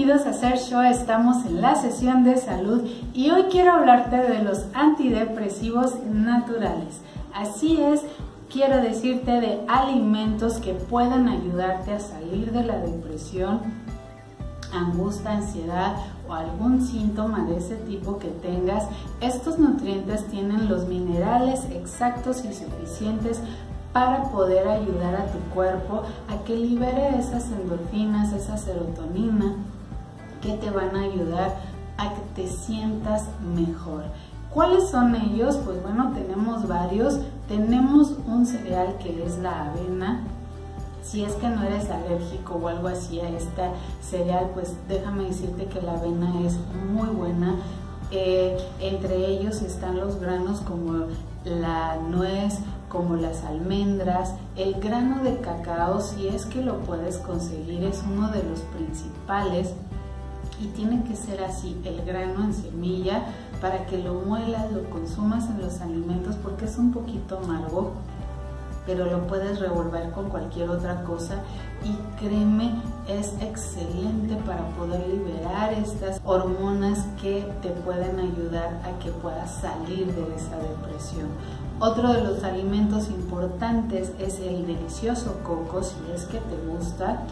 Bienvenidos a Ser Show, estamos en la sesión de salud y hoy quiero hablarte de los antidepresivos naturales. Así es, quiero decirte de alimentos que puedan ayudarte a salir de la depresión, angustia, ansiedad o algún síntoma de ese tipo que tengas. Estos nutrientes tienen los minerales exactos y suficientes para poder ayudar a tu cuerpo a que libere esas endorfinas, esa serotonina que te van a ayudar a que te sientas mejor. ¿Cuáles son ellos? Pues bueno, tenemos varios. Tenemos un cereal que es la avena. Si es que no eres alérgico o algo así a este cereal, pues déjame decirte que la avena es muy buena. Eh, entre ellos están los granos como la nuez, como las almendras, el grano de cacao, si es que lo puedes conseguir, es uno de los principales y tiene que ser así, el grano en semilla, para que lo muelas, lo consumas en los alimentos porque es un poquito amargo, pero lo puedes revolver con cualquier otra cosa y créeme, es excelente para poder liberar estas hormonas que te pueden ayudar a que puedas salir de esa depresión. Otro de los alimentos importantes es el delicioso coco, si es que te gusta.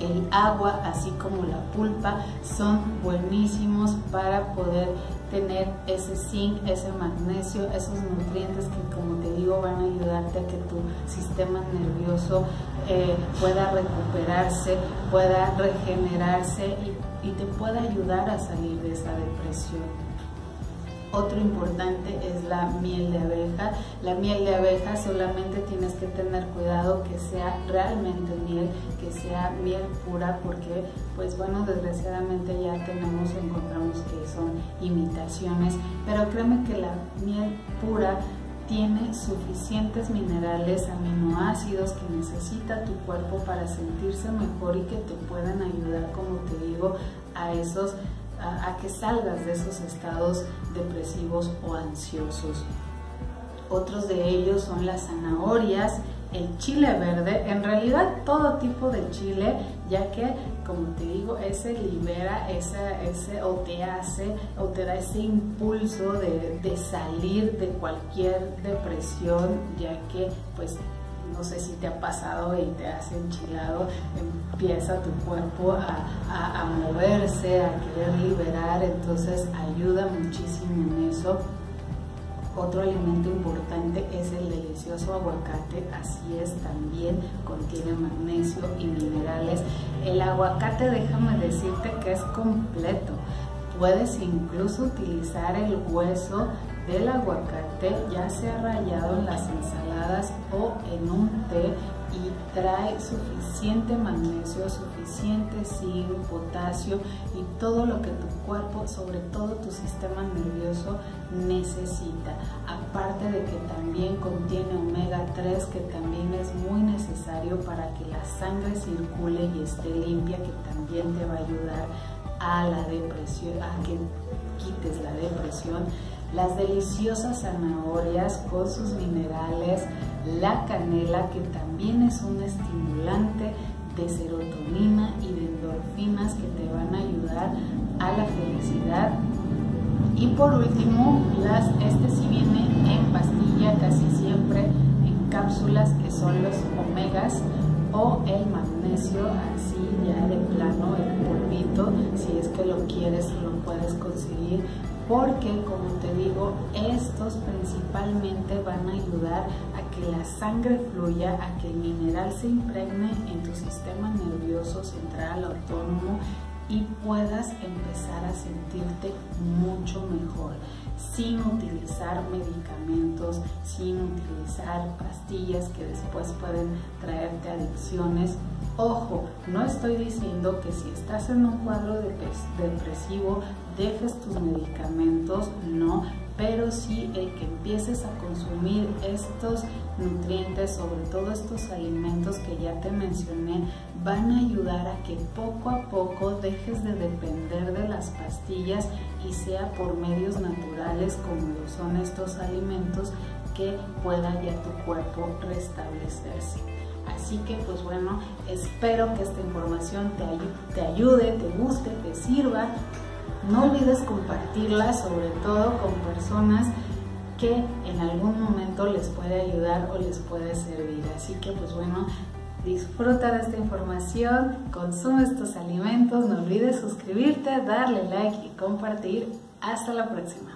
El agua, así como la pulpa, son buenísimos para poder tener ese zinc, ese magnesio, esos nutrientes que como te digo van a ayudarte a que tu sistema nervioso eh, pueda recuperarse, pueda regenerarse y te pueda ayudar a salir de esa depresión. Otro importante es la miel de abeja. La miel de abeja solamente tienes que tener cuidado que sea realmente miel, que sea miel pura, porque pues bueno, desgraciadamente ya tenemos, encontramos que son imitaciones, pero créeme que la miel pura tiene suficientes minerales, aminoácidos que necesita tu cuerpo para sentirse mejor y que te puedan ayudar, como te digo, a esos a, que salgas de esos estados depresivos o ansiosos. Otros de ellos son las zanahorias, el chile verde, en realidad todo tipo de chile, ya que, como te digo, ese libera ese, o te hace o te da ese impulso de, de salir de cualquier depresión, ya que pues no sé si te ha pasado y te has enchilado, empieza tu cuerpo a, moverse, a querer liberar, entonces ayuda muchísimo en eso. Otro alimento importante es el delicioso aguacate, así es, también contiene magnesio y minerales. El aguacate, déjame decirte que es completo. Puedes incluso utilizar el hueso del aguacate, ya sea rallado en las ensaladas o en un té y trae suficiente magnesio, suficiente zinc, potasio y todo lo que tu cuerpo, sobre todo tu sistema nervioso, necesita. Aparte de que también contiene omega 3 que también es muy necesario para que la sangre circule y esté limpia, que también te va a ayudar a la depresión, a que quites la depresión las deliciosas zanahorias con sus minerales, la canela que también es un estimulante de serotonina y de endorfinas que te van a ayudar a la felicidad. Y por último, las, este sí viene en pastilla casi siempre, en cápsulas que son los omegas o el magnesio, así ya de plano, el polvito, si es que lo quieres lo puedes conseguir porque como te digo, estos principalmente van a ayudar a que la sangre fluya, a que el mineral se impregne en tu sistema nervioso central autónomo y puedas empezar a sentirte mucho mejor sin utilizar medicamentos, sin utilizar pastillas que después pueden traerte adicciones. Ojo, no estoy diciendo que si estás en un cuadro depresivo dejes tus medicamentos, no, pero sí el que empieces a consumir estos nutrientes, sobre todo estos alimentos que ya te mencioné, van a ayudar a que poco a poco dejes de depender de las pastillas y sea por medios naturales como lo son estos alimentos que pueda ya tu cuerpo restablecerse. Así que pues bueno, espero que esta información te, te ayude, te guste, te sirva. No olvides compartirla, sobre todo con personas que en algún momento les puede ayudar o les puede servir. Así que pues bueno, disfruta de esta información, consume estos alimentos, no olvides suscribirte, darle like y compartir. Hasta la próxima.